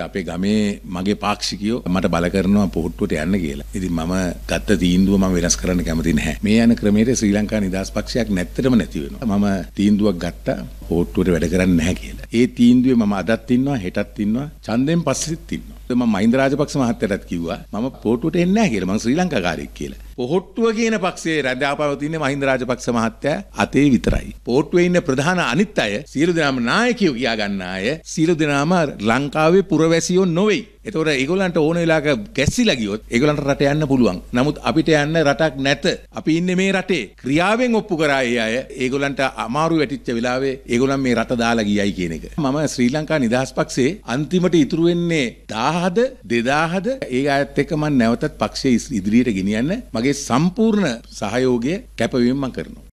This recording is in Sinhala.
අපේ ගමේ මගේ පාක්ෂිකයෝ මට බල කරනවා පොහොට්ටුවට යන්න කියලා. ඉතින් මම ගත්ත තීන්දුව මම වෙනස් කරන්න කැමති නැහැ. මේ යන ක්‍රමයට ශ්‍රී ලංකා නිදහස් පක්ෂයක් නැත්තටම නැති වෙනවා. මම තීන්දුවක් ගත්තා පොහොට්ටුවට වැඩ කරන්නේ නැහැ කියලා. ඒ තීන්දුවේ මම අදත් ඉන්නවා, හෙටත් ඉන්නවා, ඡන්දෙන් පස්සෙත් ඉන්නවා. මම මහින්ද රාජපක්ෂ මහත්තයටත් කිව්වා මම පොහොට්ටුවට එන්නේ නැහැ කියලා. මම ශ්‍රී ලංකාකාරයෙක් කියලා. පොහොට්ටුව කියන පක්ෂයේ රැඳාපවතින්නේ මහින්ද රාජපක්ෂ මහත්තයා අතේ විතරයි. පොහොට්ටුවේ ඉන්න ප්‍රධාන අනිත් අය සියලු දෙනාම නායකයෝ කියා ගන්න අය සියලු දෙනාම ලංකාවේ පුරවැසියෝ නොවේ. එතකොට ඒගොල්ලන්ට ඕන වෙලාවක ගැස්සිලා ගියොත් ඒගොල්ලන්ට රට යන්න පුළුවන්. නමුත් අපිට යන්න රටක් නැත. අපි ඉන්නේ මේ රටේ. ක්‍රියාවෙන් ඔප්පු කරා ඒ අය ඒගොල්ලන්ට අමාරු වැටිච්ච වෙලාවේ ඒගොල්ලන් මේ රට දාලා ගියයි කියන එක. මම ශ්‍රී ලංකා නිදහස් පක්ෂයේ අන්තිමට ඉතුරු වෙන්නේ 1000ද 2000ද ඒ අයත් එක්ක මම නැවතත් පක්ෂය ඉදිරියට ගෙනියන්න මගේ සම්පූර්ණ සහයෝගය කැපවීම මම කරනවා.